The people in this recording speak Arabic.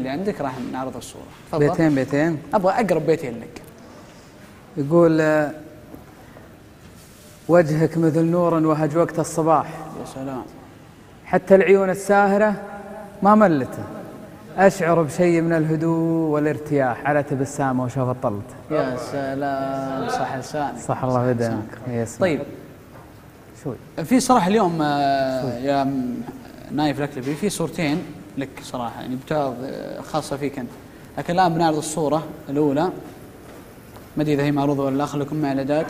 اللي عندك راح نعرض الصورة. تفضل. بيتين بيتين. أبغى أقرب بيتين لك. يقول آه، وجهك مثل نور وهج وقت الصباح. يا سلام. حتى العيون الساهرة ما ملته أشعر بشيء من الهدوء والارتياح. على تبسامة وشوف طلته يا سلام. صح لسانك. صح الله بدنك. طيب. شوي. في صراحة اليوم آه، يا نايف الأكلبي في صورتين لك صراحة يعني بتعرض آه، خاصة فيك أنت. لكن الآن بنعرض الصورة الأولى. ما أدري إذا هي معروضة ولا لا خليكم مع الإعداد